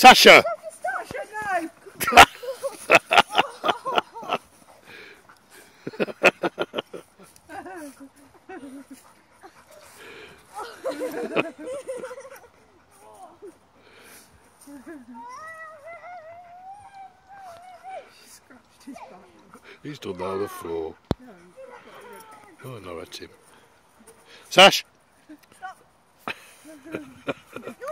Sasha! Sasha, no! He's done that on the floor. Oh no, that's him. Sash!